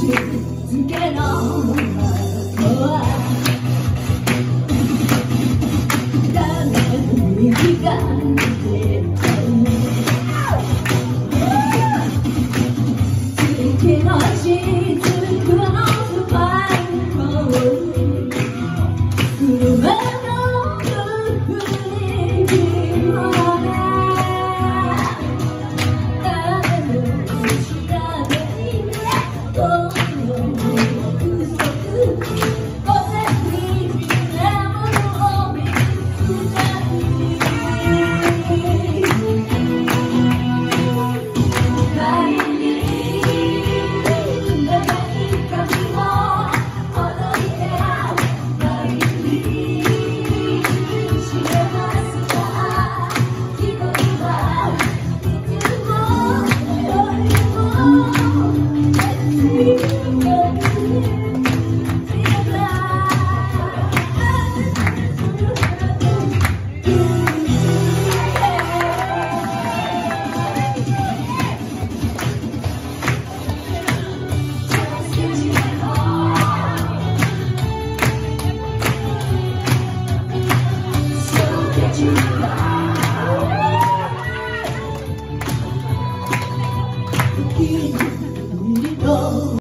Yeah.